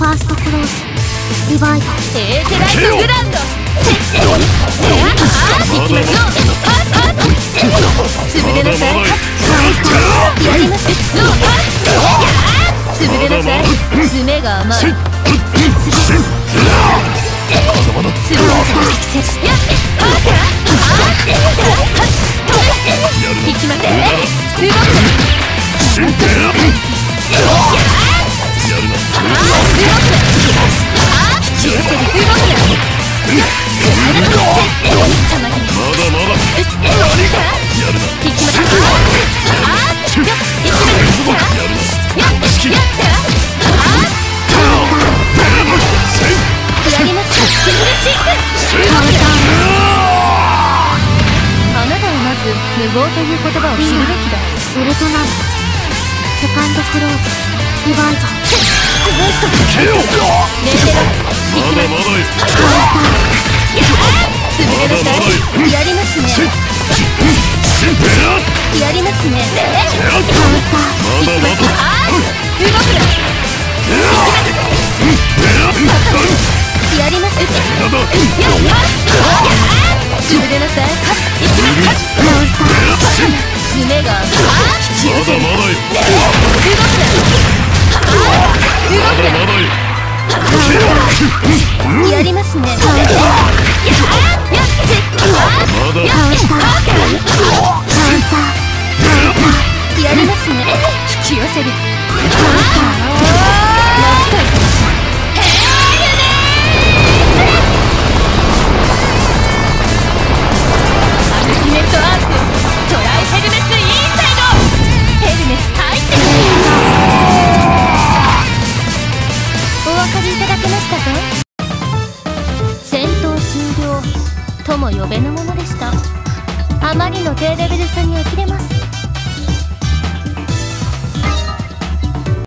ファーストクローズリバイバル。エーテライトグランド行きますよはっはっ潰れなさいやりますよ潰れなさい爪が甘いまず無謀という言葉を知るべきだーウルトナムセカンドクローズリバイバルけよ寝てろ行きままだます。だよ潰れなさいやります。ねやります。ねカウンターまだまだ動くなやります。やだやっ潰れなさい行きます。あー気をつけてまだまだよ動くなあー動くなまだまだよやりますね。やっやっまだやカウンターカウンターやりますね。引き寄せる。ただけましたぞ戦闘終了。とも呼べぬものでした。あまりの低レベル差に呆れます。